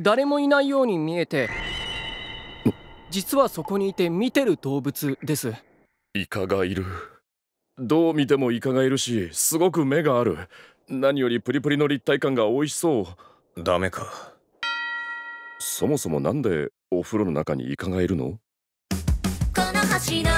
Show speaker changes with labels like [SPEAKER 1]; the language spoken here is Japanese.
[SPEAKER 1] 誰もいないように見えて実はそこにいて見てる動物です。
[SPEAKER 2] イカがいる？どう見てもイカがいるしすごく目がある。何よりプリプリの立体感が美味しそう。
[SPEAKER 3] ダメか。
[SPEAKER 2] そもそもなんでお風呂の中にイカがいるの？
[SPEAKER 4] の